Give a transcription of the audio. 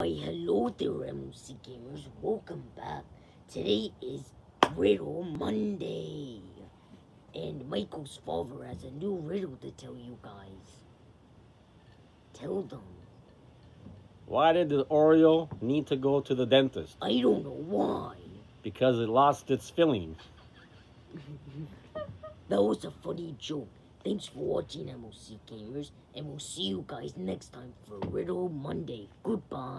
Hi, hello there, MLC gamers. Welcome back. Today is Riddle Monday. And Michael's father has a new riddle to tell you guys. Tell them. Why did the Oreo need to go to the dentist? I don't know why. Because it lost its filling. That was a funny joke. Thanks for watching MLC Gamers, and we'll see you guys next time for Riddle Monday. Goodbye.